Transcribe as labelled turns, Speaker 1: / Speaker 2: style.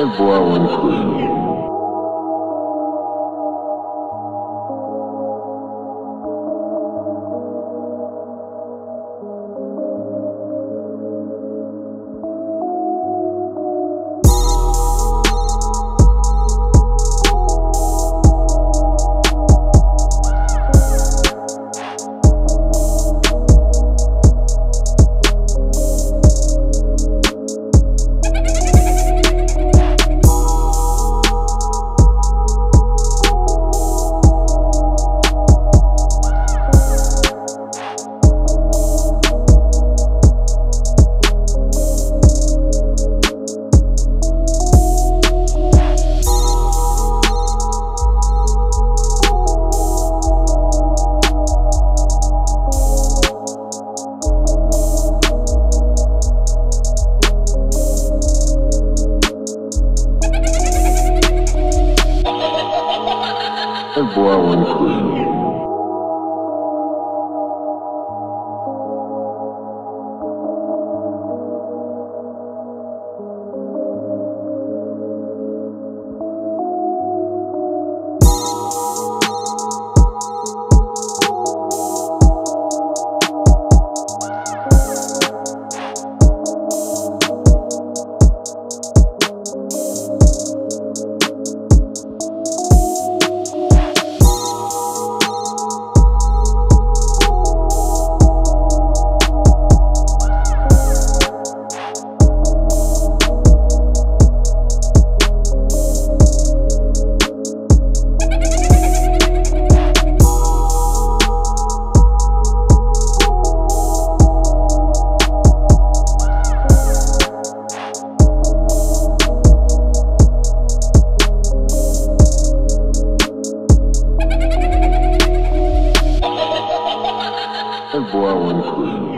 Speaker 1: It's blowing. To quit. I want to. boa, único.